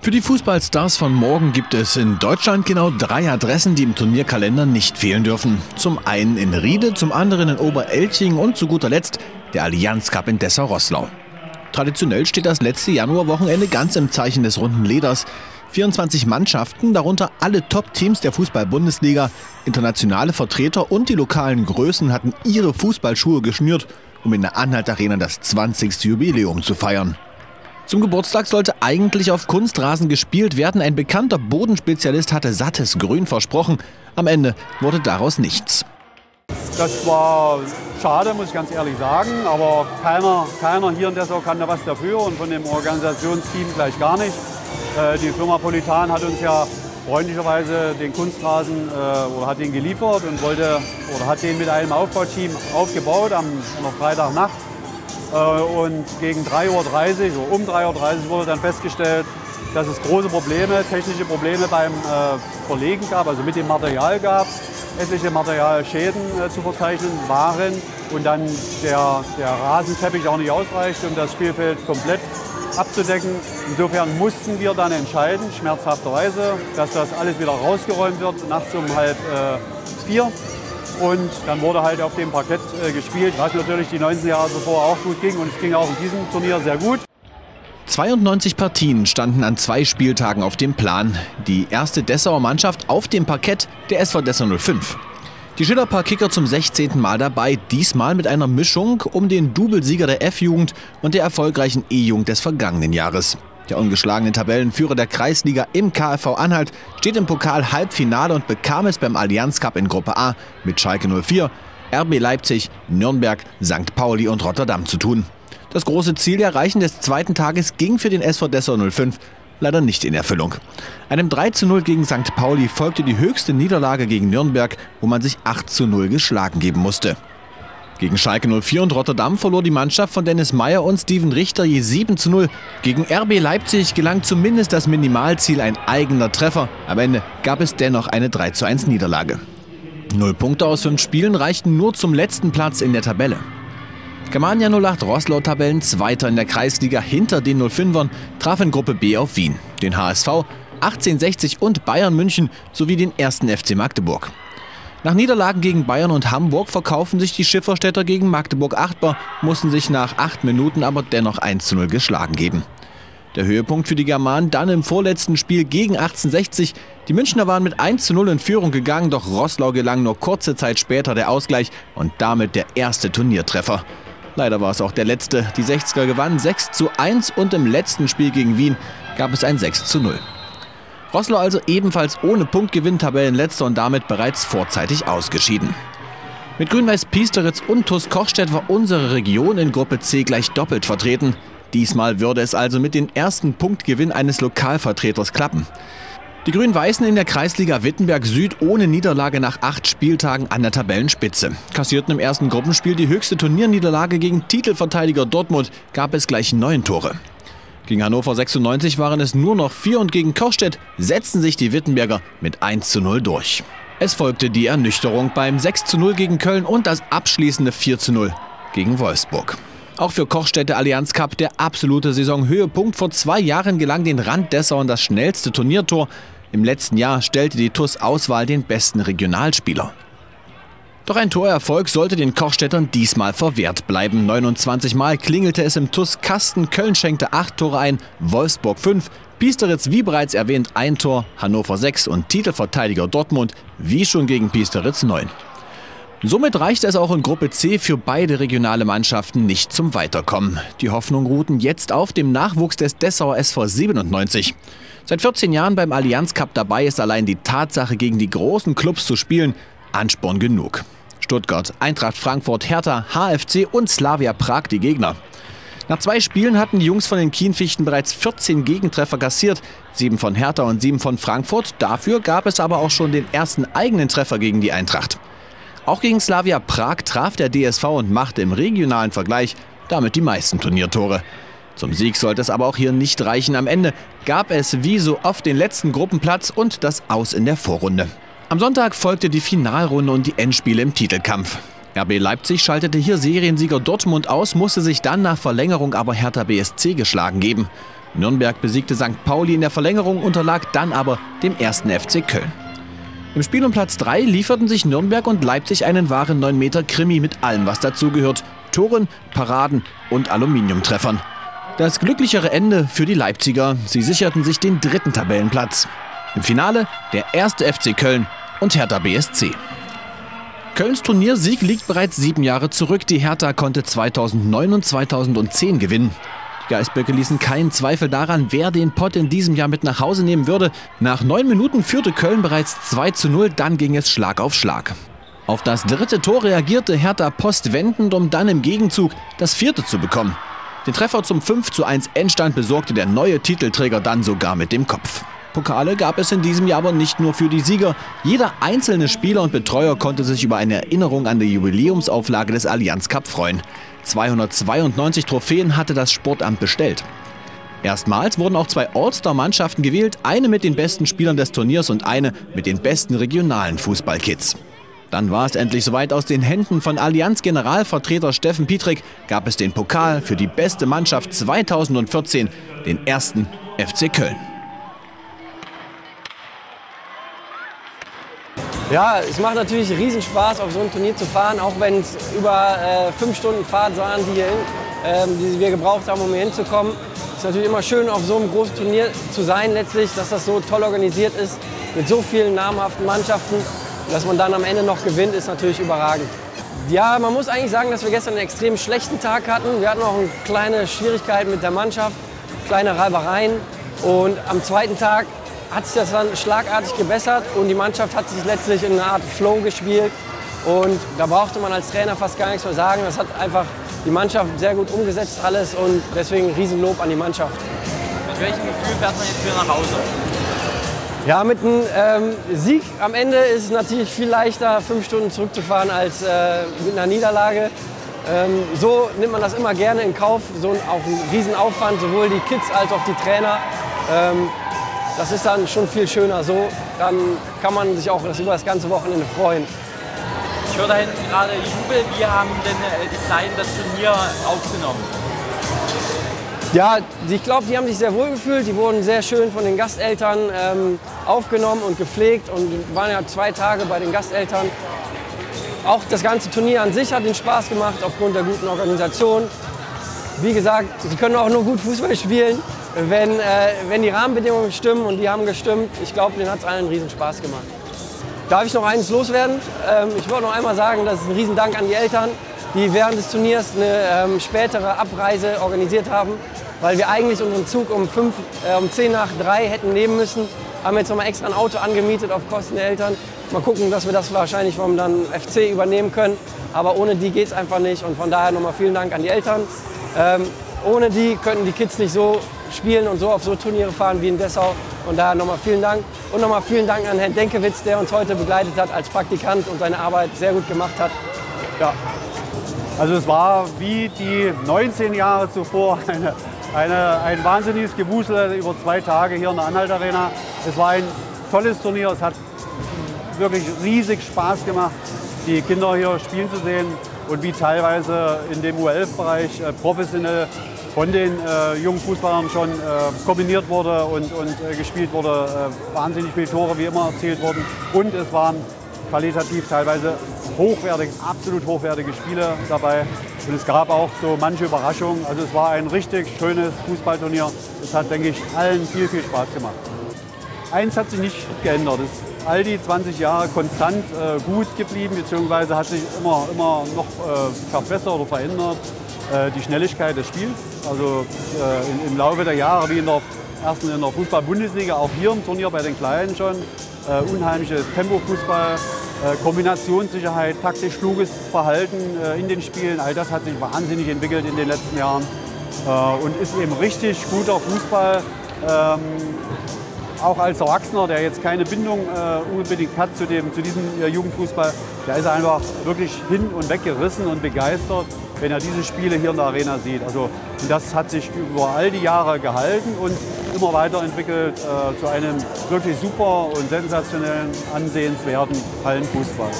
Für die Fußballstars von morgen gibt es in Deutschland genau drei Adressen, die im Turnierkalender nicht fehlen dürfen. Zum einen in Riede, zum anderen in Oberelching und zu guter Letzt der Allianz Cup in Dessau-Rosslau. Traditionell steht das letzte Januarwochenende ganz im Zeichen des runden Leders. 24 Mannschaften, darunter alle Top-Teams der Fußball-Bundesliga, internationale Vertreter und die lokalen Größen hatten ihre Fußballschuhe geschnürt, um in der Anhalt Arena das 20. Jubiläum zu feiern. Zum Geburtstag sollte eigentlich auf Kunstrasen gespielt werden. Ein bekannter Bodenspezialist hatte sattes Grün versprochen. Am Ende wurde daraus nichts. Das war schade, muss ich ganz ehrlich sagen. Aber keiner, keiner hier in Dessau kann da was dafür und von dem Organisationsteam gleich gar nicht. Äh, die Firma Politan hat uns ja freundlicherweise den Kunstrasen äh, oder hat den geliefert und wollte oder hat den mit einem Aufbauteam aufgebaut am, am Freitagnacht. Äh, und gegen 3.30 Uhr, so um 3.30 Uhr wurde dann festgestellt, dass es große Probleme, technische Probleme beim äh, Verlegen gab, also mit dem Material gab, etliche Materialschäden äh, zu verzeichnen waren und dann der, der Rasenteppich auch nicht ausreicht, um das Spielfeld komplett abzudecken. Insofern mussten wir dann entscheiden, schmerzhafterweise, dass das alles wieder rausgeräumt wird, nachts um halb äh, vier. Und dann wurde halt auf dem Parkett äh, gespielt, was natürlich die 19 Jahre zuvor auch gut ging. Und es ging auch in diesem Turnier sehr gut. 92 Partien standen an zwei Spieltagen auf dem Plan. Die erste Dessauer Mannschaft auf dem Parkett der SV Dessau 05. Die Schillerpaar-Kicker zum 16. Mal dabei, diesmal mit einer Mischung um den Doublesieger der F-Jugend und der erfolgreichen E-Jugend des vergangenen Jahres. Der ungeschlagene Tabellenführer der Kreisliga im KfV Anhalt steht im Pokal Halbfinale und bekam es beim Allianz Cup in Gruppe A mit Schalke 04, RB Leipzig, Nürnberg, St. Pauli und Rotterdam zu tun. Das große Ziel der Erreichen des zweiten Tages ging für den SV Dessau 05 leider nicht in Erfüllung. Einem 3 zu 0 gegen St. Pauli folgte die höchste Niederlage gegen Nürnberg, wo man sich 8 zu 0 geschlagen geben musste. Gegen Schalke 04 und Rotterdam verlor die Mannschaft von Dennis Meyer und Steven Richter je 7 zu 0. Gegen RB Leipzig gelang zumindest das Minimalziel ein eigener Treffer. Am Ende gab es dennoch eine 3 zu 1 Niederlage. Null Punkte aus fünf Spielen reichten nur zum letzten Platz in der Tabelle. Germania 08 Rosslau Tabellen Zweiter in der Kreisliga hinter den 05ern traf in Gruppe B auf Wien, den HSV, 1860 und Bayern München sowie den ersten FC Magdeburg. Nach Niederlagen gegen Bayern und Hamburg verkaufen sich die Schifferstädter gegen Magdeburg achtbar, mussten sich nach acht Minuten aber dennoch 1 zu 0 geschlagen geben. Der Höhepunkt für die Germanen dann im vorletzten Spiel gegen 1860. Die Münchner waren mit 1 zu 0 in Führung gegangen, doch Rosslau gelang nur kurze Zeit später der Ausgleich und damit der erste Turniertreffer. Leider war es auch der letzte. Die 60er gewannen 6 zu 1 und im letzten Spiel gegen Wien gab es ein 6 zu 0. Rosslau also ebenfalls ohne Punktgewinn Tabellenletzter und damit bereits vorzeitig ausgeschieden. Mit Grün-Weiß Piesteritz und TuS Kochstedt war unsere Region in Gruppe C gleich doppelt vertreten. Diesmal würde es also mit dem ersten Punktgewinn eines Lokalvertreters klappen. Die Grün-Weißen in der Kreisliga Wittenberg Süd ohne Niederlage nach acht Spieltagen an der Tabellenspitze. Kassierten im ersten Gruppenspiel die höchste Turnierniederlage gegen Titelverteidiger Dortmund, gab es gleich neun Tore. Gegen Hannover 96 waren es nur noch vier und gegen Kochstedt setzten sich die Wittenberger mit 1 zu 0 durch. Es folgte die Ernüchterung beim 6 zu 0 gegen Köln und das abschließende 4 zu 0 gegen Wolfsburg. Auch für Kochstädte Allianz Cup der absolute Saisonhöhepunkt. Vor zwei Jahren gelang den Rand Dessauern das schnellste Turniertor. Im letzten Jahr stellte die TUS-Auswahl den besten Regionalspieler. Doch ein Torerfolg sollte den Kochstädtern diesmal verwehrt bleiben. 29 Mal klingelte es im TUS Kasten, Köln schenkte 8 Tore ein, Wolfsburg 5, Piesteritz wie bereits erwähnt ein Tor, Hannover 6 und Titelverteidiger Dortmund wie schon gegen Piesteritz 9. Somit reichte es auch in Gruppe C für beide regionale Mannschaften nicht zum Weiterkommen. Die Hoffnung ruhten jetzt auf dem Nachwuchs des Dessauer SV 97. Seit 14 Jahren beim Allianz Cup dabei ist allein die Tatsache, gegen die großen Clubs zu spielen, Ansporn genug. Stuttgart, Eintracht Frankfurt, Hertha, HFC und Slavia Prag die Gegner. Nach zwei Spielen hatten die Jungs von den Kienfichten bereits 14 Gegentreffer kassiert, sieben von Hertha und sieben von Frankfurt. Dafür gab es aber auch schon den ersten eigenen Treffer gegen die Eintracht. Auch gegen Slavia Prag traf der DSV und machte im regionalen Vergleich damit die meisten Turniertore. Zum Sieg sollte es aber auch hier nicht reichen. Am Ende gab es wie so oft den letzten Gruppenplatz und das Aus in der Vorrunde. Am Sonntag folgte die Finalrunde und die Endspiele im Titelkampf. RB Leipzig schaltete hier Seriensieger Dortmund aus, musste sich dann nach Verlängerung aber Hertha BSC geschlagen geben. Nürnberg besiegte St. Pauli in der Verlängerung, unterlag dann aber dem ersten FC Köln. Im Spiel um Platz 3 lieferten sich Nürnberg und Leipzig einen wahren 9 Meter Krimi mit allem, was dazugehört. Toren, Paraden und Aluminiumtreffern. Das glücklichere Ende für die Leipziger. Sie sicherten sich den dritten Tabellenplatz. Im Finale der erste FC Köln und Hertha BSC. Kölns Turniersieg liegt bereits sieben Jahre zurück. Die Hertha konnte 2009 und 2010 gewinnen. Die Geißböcke ließen keinen Zweifel daran, wer den Pott in diesem Jahr mit nach Hause nehmen würde. Nach neun Minuten führte Köln bereits 2 zu 0, dann ging es Schlag auf Schlag. Auf das dritte Tor reagierte Hertha postwendend, um dann im Gegenzug das vierte zu bekommen. Den Treffer zum 5 zu 1 Endstand besorgte der neue Titelträger dann sogar mit dem Kopf. Pokale gab es in diesem Jahr aber nicht nur für die Sieger. Jeder einzelne Spieler und Betreuer konnte sich über eine Erinnerung an die Jubiläumsauflage des Allianz Cup freuen. 292 Trophäen hatte das Sportamt bestellt. Erstmals wurden auch zwei All-Star-Mannschaften gewählt, eine mit den besten Spielern des Turniers und eine mit den besten regionalen Fußballkids. Dann war es endlich soweit. Aus den Händen von Allianz-Generalvertreter Steffen Pietrek gab es den Pokal für die beste Mannschaft 2014, den ersten FC Köln. Ja, es macht natürlich riesen Spaß, auf so ein Turnier zu fahren, auch wenn es über äh, fünf Stunden Fahrt waren, die, hier, ähm, die wir gebraucht haben, um hier hinzukommen. Es ist natürlich immer schön, auf so einem großen Turnier zu sein, letztlich, dass das so toll organisiert ist, mit so vielen namhaften Mannschaften. Dass man dann am Ende noch gewinnt, ist natürlich überragend. Ja, man muss eigentlich sagen, dass wir gestern einen extrem schlechten Tag hatten. Wir hatten auch eine kleine Schwierigkeit mit der Mannschaft, kleine Reibereien. Und am zweiten Tag hat sich das dann schlagartig gebessert und die Mannschaft hat sich letztlich in einer Art Flow gespielt. Und da brauchte man als Trainer fast gar nichts mehr sagen. Das hat einfach die Mannschaft sehr gut umgesetzt alles und deswegen Riesenlob an die Mannschaft. Mit welchem Gefühl fährt man jetzt wieder nach Hause? Ja, mit einem ähm, Sieg am Ende ist es natürlich viel leichter, fünf Stunden zurückzufahren als äh, mit einer Niederlage. Ähm, so nimmt man das immer gerne in Kauf, so ein, auch ein Riesenaufwand, sowohl die Kids als auch die Trainer. Ähm, das ist dann schon viel schöner so. Dann kann man sich auch das über das ganze Wochenende freuen. Ich höre da hinten gerade Jubel. Wie haben denn äh, die Kleinen das Turnier aufgenommen? Ja, ich glaube, die haben sich sehr wohl gefühlt. Die wurden sehr schön von den Gasteltern ähm, aufgenommen und gepflegt und waren ja zwei Tage bei den Gasteltern. Auch das ganze Turnier an sich hat ihnen Spaß gemacht aufgrund der guten Organisation. Wie gesagt, sie können auch nur gut Fußball spielen, wenn, äh, wenn die Rahmenbedingungen stimmen und die haben gestimmt. Ich glaube, denen hat es allen riesen Spaß gemacht. Darf ich noch eines loswerden? Ähm, ich wollte noch einmal sagen, das ist ein Riesendank an die Eltern, die während des Turniers eine ähm, spätere Abreise organisiert haben, weil wir eigentlich unseren Zug um, fünf, äh, um 10 nach 3 hätten nehmen müssen. Haben jetzt noch mal extra ein Auto angemietet auf Kosten der Eltern. Mal gucken, dass wir das wahrscheinlich vom dann FC übernehmen können. Aber ohne die geht es einfach nicht. Und von daher nochmal vielen Dank an die Eltern. Ähm, ohne die könnten die Kids nicht so spielen und so auf so Turniere fahren wie in Dessau. Und daher nochmal vielen Dank. Und nochmal vielen Dank an Herrn Denkewitz, der uns heute begleitet hat als Praktikant und seine Arbeit sehr gut gemacht hat. Ja. Also es war wie die 19 Jahre zuvor eine, eine, ein wahnsinniges Gewusel über zwei Tage hier in der Anhalt Arena. Es war ein tolles Turnier, es hat wirklich riesig Spaß gemacht, die Kinder hier spielen zu sehen und wie teilweise in dem U11-Bereich äh, professionell von den äh, jungen Fußballern schon äh, kombiniert wurde und, und äh, gespielt wurde. Äh, wahnsinnig viele Tore wie immer erzielt wurden. Und es waren qualitativ teilweise hochwertige, absolut hochwertige Spiele dabei. Und es gab auch so manche Überraschungen. Also es war ein richtig schönes Fußballturnier. Es hat, denke ich, allen viel, viel Spaß gemacht. Eins hat sich nicht geändert. Es ist all die 20 Jahre konstant äh, gut geblieben, beziehungsweise hat sich immer, immer noch äh, verbessert oder verändert die Schnelligkeit des Spiels. Also äh, im Laufe der Jahre, wie in der ersten in der Fußball-Bundesliga, auch hier im Turnier bei den Kleinen schon, äh, unheimliche Tempo-Fußball, äh, Kombinationssicherheit, taktisch kluges Verhalten äh, in den Spielen. All das hat sich wahnsinnig entwickelt in den letzten Jahren äh, und ist eben richtig guter Fußball. Ähm, auch als Erwachsener, der jetzt keine Bindung äh, unbedingt hat zu, dem, zu diesem äh, Jugendfußball, der ist einfach wirklich hin und weg gerissen und begeistert, wenn er diese Spiele hier in der Arena sieht. Also das hat sich über all die Jahre gehalten und immer weiterentwickelt äh, zu einem wirklich super und sensationellen, ansehenswerten Hallenfußball.